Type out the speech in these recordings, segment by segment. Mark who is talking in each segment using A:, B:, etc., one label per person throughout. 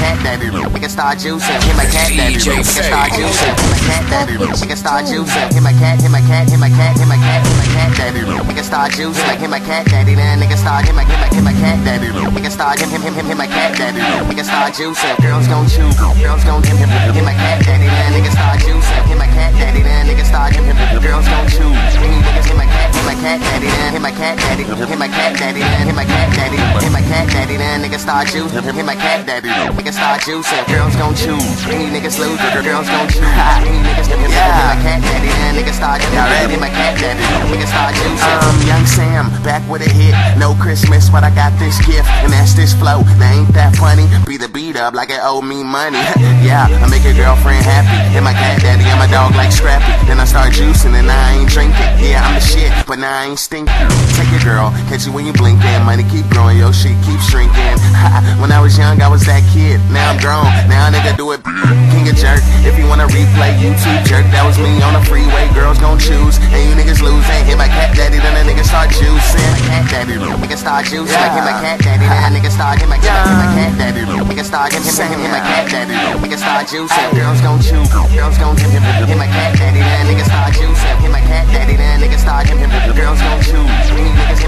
A: cat daddy. Nigga start juicing. Hit my cat daddy. Nigga start juicing. Hit my cat daddy. Nigga start juicing. Hit my cat. Hit my cat. Hit my cat. Hit my cat. Hit my cat daddy. Nigga start juicing. Like hit my cat daddy. Then nigga start hit my hit my hit my cat daddy. Nigga start him him him him hit my cat daddy. Nigga start juicing. Girls gon' chew. Girls gon' him him hit my cat daddy. Then nigga start juicing. Hit my cat daddy. Then nigga start cat daddy. Hit my cat daddy. Hit my cat daddy. Hit my cat daddy. Then nigga start juicing. Hit my cat daddy. Nigga start juicing. Girls gon' chew. Any niggas lose. Girls gon' chew. Any niggas hit my cat daddy. Then nigga start juicing. Hit my cat daddy. Nigga start juicing. Um, young Sam, back with a hit. No Christmas, but I got this gift, and that's this flow. Now ain't that funny? Be the beat up like it owe me money. yeah, I make your girlfriend happy. And my cat daddy, and my dog like Scrappy. Then I start juicing, and I ain't drinking. But now I ain't stinking. Take your girl, catch you when you blinking. Money keep growing, your shit keep shrinking. when I was young, I was that kid. Now I'm grown, now a nigga do it. King of jerk. If you wanna replay YouTube jerk, that was me on the freeway. Girls gon' choose, and you niggas lose. Ain't hit my cat daddy, then a nigga start juicing. My cat daddy, nigga start juicing. Like hit my cat daddy, then a nigga start hit my cat, hit my cat daddy. Nigga start him, him, him, him, my cat daddy. Nigga start juicing. Girls gon' chew, girls gon' him, him, hit my cat daddy, nigga start juicing. Hit my cat daddy, then nigga start him, him, girls gon' chew. Niggas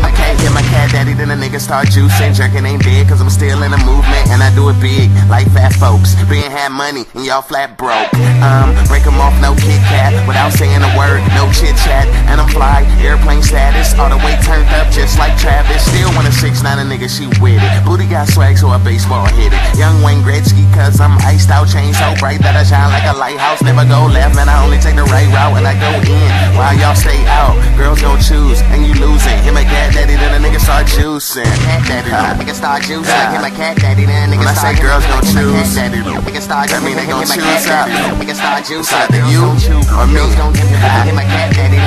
A: cat, daddy, then a nigga start juicing. Jerking ain't dead, cause I'm still in the movement, and I do it big, like fat folks. Being had money, and y'all flat broke. Um, break 'em off, no Kit Kat, without saying a word, no chit chat, and I'm fly, airplane status, all the way turned just like Travis. Still wanna six nine a nigga, she with it. Booty got swag, so a baseball hit it. Young Wayne Gretzky, cause I'm iced out, chain so bright that I shine like a lighthouse. Never go left, man, I only take the right route, and I go in. While y'all stay out, girls gon' choose, and you losing. Hit my cat daddy, then a nigga start juicing. Cat daddy, nigga start juicing. Hit my cat daddy, then a nigga
B: When I say girls gon' choose,
A: nigga start
B: that mean they gon' choose up.
A: daddy, Nigga start juicing.
B: Either you or me.
A: Girls gon' my cat daddy,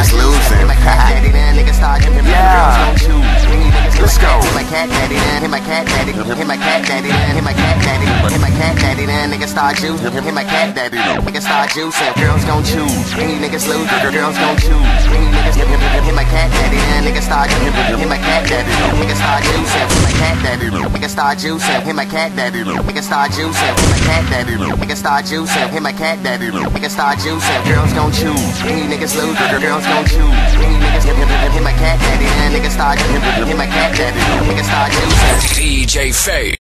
B: niggas losing.
A: My cat daddy, then nigga start hit-
B: Yeah.
A: Girls gon' chew. Any niggas hit
B: Let's go.
A: Hit my cat daddy, then hit my cat daddy. Hit my cat daddy, then hit my cat daddy. Hit my cat daddy, then nigga start juicing. Hit my cat daddy, nigga start juicing. Girls gon' choose. Any niggas lose. Girls gon' choose. Any niggas hit, my cat daddy, then nigga start hit, hit my cat daddy. Nigga start juicing. Hit my cat daddy. Nigga start juicing. Hit my cat daddy. Nigga start juicing. Hit my cat daddy. Nigga start juicing. Hit my cat daddy. Nigga start juicing. Girls gon' choose. Any niggas lose. Girls gon' choose. Any niggas hit, hit, hit, hit my cat daddy, nigga start hit, hit my cat daddy. Nigga start juicing.
C: DJ Faye.